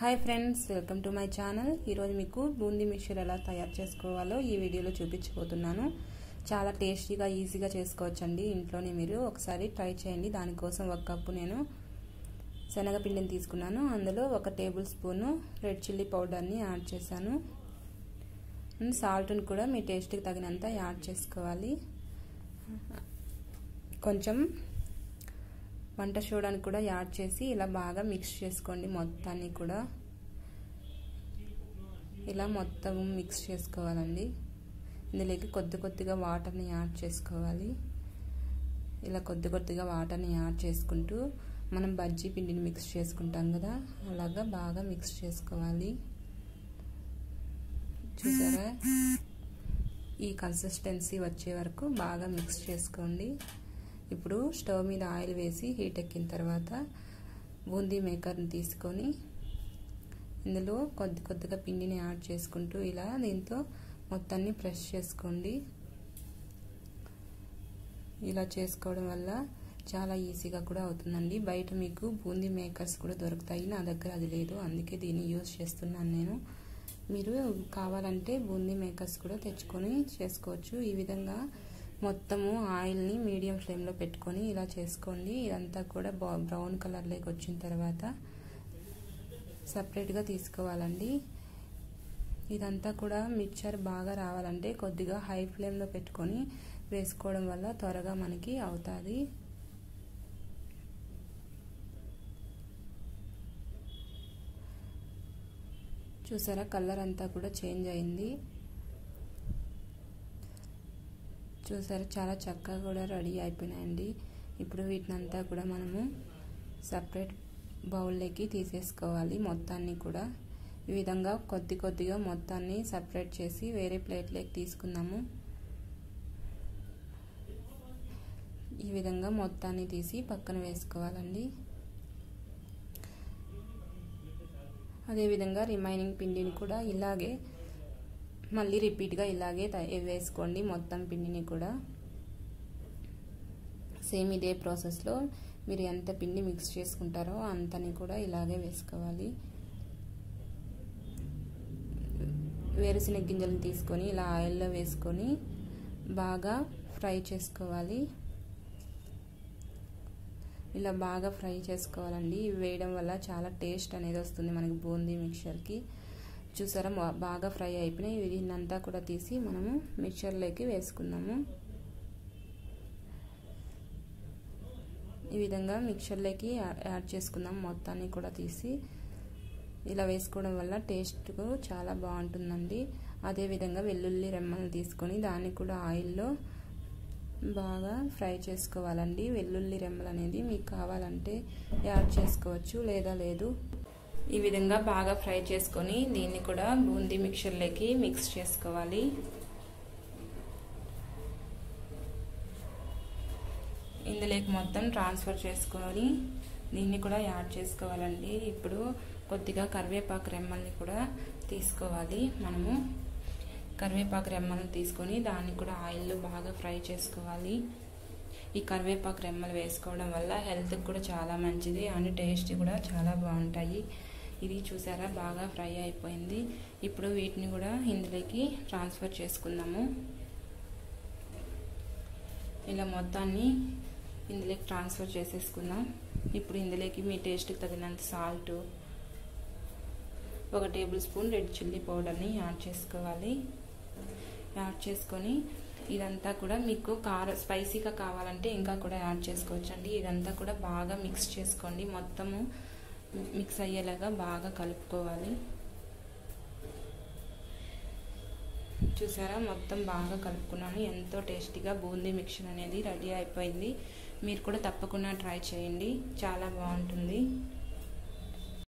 Hi friends welcome to my channel. ఈరోజు మీకు boondi mixture ఎలా తయారు చేసుకోవాలో ఈ వీడియోలో చూపించబోతున్నాను. చాలా టేస్టీగా ఈజీగా చేసుకోవచ్చండి. ఇంట్లోనే మీరు ఒకసారి ట్రై చేయండి. దానికోసం ఒక కప్పు నేను శనగపిండిని తీసుకున్నాను. అందులో ఒక టేబుల్ స్పూను రెడ్ చిల్లీ పౌడర్ని యాడ్ చేశాను. సాల్ట్ని కూడా మీ టేస్ట్కి తగినంత యాడ్ చేసుకోవాలి. కొంచెం వంట సోడాని కూడా యాడ్ చేసి ఇలా బాగా మిక్స్ చేసుకోండి మొత్తాన్ని కూడా. ఇలా మొత్తం మిక్స్ చేసుకోవాలండి. ఇందులోకి కొద్ది కొద్దిగా వాటర్ని యాడ్ చేసుకోవాలి. ఇలా కొద్ది కొద్దిగా వాటర్ని యాడ్ చేసుకుంటూ మనం బజ్జీ పిండిని మిక్స్ చేసుకుంటాం కదా అలాగా బాగా మిక్స్ చేసుకోవాలి. చూసారా? ఈ కన్సిస్టెన్సీ వచ్చే వరకు బాగా మిక్స్ చేసుకోండి. ఇప్పుడు స్టవ్ మీద ఆయిల్ వేసి హీట్ ఎక్కిన తర్వాత బూందీ మేకర్ని తీసుకొని ఇందులో కొద్ది కొద్దిగా పిండిని యాడ్ చేసుకుంటూ ఇలా దీంతో మొత్తాన్ని ప్రెష్ చేసుకోండి. ఇలా చేసుకోవడం వల్ల చాలా ఈజీగా కూడా అవుతుందండి. బయట మీకు బూందీ మేకర్స్ కూడా దొరుకుతాయి. నా దగ్గర అది లేదు. అందుకే దీన్ని యూజ్ చేస్తున్నాను నేను. మీరు కావాలంటే బూందీ మేకర్స్ కూడా తెచ్చుకొని చేసుకోవచ్చు. ఈ విధంగా మొత్తము ఆయిల్ని మీడియం ఫ్లేమ్లో పెట్టుకొని ఇలా చేసుకోండి. ఇదంతా కూడా బ్రౌన్ కలర్లోకి వచ్చిన తర్వాత సపరేట్గా తీసుకోవాలండి. ఇదంతా కూడా మిక్చర్ బాగా రావాలంటే కొద్దిగా హై ఫ్లేమ్లో పెట్టుకొని వేసుకోవడం వల్ల త్వరగా మనకి అవుతుంది. చూసారా? కలర్ అంతా కూడా చేంజ్ అయింది. చూసారు చాలా చక్కగా కూడా రెడీ అయిపోయినాయండి. ఇప్పుడు వీటిని అంతా కూడా మనము సపరేట్ బౌల్లోకి తీసేసుకోవాలి మొత్తాన్ని కూడా. ఈ విధంగా కొద్ది కొద్దిగా మొత్తాన్ని సపరేట్ చేసి వేరే ప్లేట్లోకి తీసుకున్నాము ఈ విధంగా మొత్తాన్ని తీసి పక్కన వేసుకోవాలండి. అదేవిధంగా రిమైనింగ్ పిండిని కూడా ఇలాగే మళ్ళీ రిపీట్గా ఇలాగే వేసుకోండి మొత్తం పిండిని కూడా. సేమ్ ఇదే ప్రాసెస్లో మీరు ఎంత పిండి మిక్స్ చేసుకుంటారో అంతని కూడా ఇలాగే వేసుకోవాలి. వేరుశనగ గింజలను తీసుకొని ఇలా ఆయిల్లో వేసుకొని బాగా ఫ్రై చేసుకోవాలి. ఇలా బాగా ఫ్రై చేసుకోవాలండి. ఇవి వేయడం వల్ల చాలా టేస్ట్ అనేది వస్తుంది మనకి బూందీ మిక్చర్కి. చూసారా? బాగా ఫ్రై అయిపోయినాయి. దీన్నంతా కూడా తీసి మనము మిక్చర్లోకి వేసుకుందాము. ఈ విధంగా మిక్చర్లోకి యాడ్ చేసుకుందాం. మొత్తాన్ని కూడా తీసి ఇలా వేసుకోవడం వల్ల టేస్ట్ చాలా బాగుంటుందండి. అదేవిధంగా వెల్లుల్లి రెమ్మలు తీసుకొని దాన్ని కూడా ఆయిల్లో బాగా ఫ్రై చేసుకోవాలండి. వెల్లుల్లి రెమ్మలు అనేది మీకు కావాలంటే యాడ్ చేసుకోవచ్చు. లేదా లేదు ఈ విధంగా బాగా ఫ్రై చేసుకొని దీన్ని కూడా బూందీ మిక్చర్లోకి మిక్స్ చేసుకోవాలి. ఇందులోకి మొత్తం ట్రాన్స్ఫర్ చేసుకొని దీన్ని కూడా యాడ్ చేసుకోవాలండి. ఇప్పుడు కొద్దిగా కరివేపాకు రెమ్మల్ని కూడా తీసుకోవాలి మనము. కరివేపాకు రెమ్మల్ని తీసుకొని దాన్ని కూడా ఆయిల్లో బాగా ఫ్రై చేసుకోవాలి. ఈ కరివేపాకు రెమ్మలు వేసుకోవడం వల్ల హెల్త్కి కూడా చాలా మంచిది అండ్ టేస్ట్ కూడా చాలా బాగుంటాయి. ఇది చూసారా? బాగా ఫ్రై అయిపోయింది. ఇప్పుడు వీటిని కూడా ఇందులోకి ట్రాన్స్ఫర్ చేసుకుందాము. ఇలా మొత్తాన్ని ఇందులోకి ట్రాన్స్ఫర్ చేసేసుకుందాం. ఇప్పుడు ఇందులోకి మీ టేస్ట్కి తగినంత సాల్ట్ ఒక టేబుల్ స్పూన్ రెడ్ చిల్లీ పౌడర్ని యాడ్ చేసుకోవాలి. యాడ్ చేసుకొని ఇదంతా కూడా మీకు కార స్పైసీగా కావాలంటే ఇంకా కూడా యాడ్ చేసుకోవచ్చండి. ఇదంతా కూడా బాగా మిక్స్ చేసుకోండి. మొత్తము మిక్స్ అయ్యేలాగా బాగా కలుపుకోవాలి. చూసారా? మొత్తం బాగా కలుపుకున్నాను. ఎంతో టేస్టీగా బూందీ మిక్చర్ అనేది రెడీ అయిపోయింది. మీరు కూడా తప్పకుండా ట్రై చేయండి. చాలా బాగుంటుంది.